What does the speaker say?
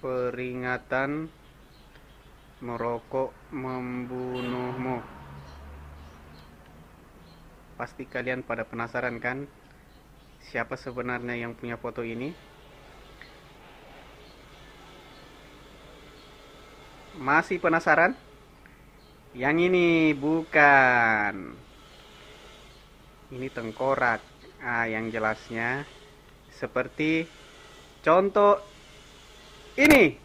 peringatan merokok membunuhmu. Pasti kalian pada penasaran kan? Siapa sebenarnya yang punya foto ini? Masih penasaran? Yang ini bukan. Ini tengkorak. Ah, yang jelasnya seperti contoh ini.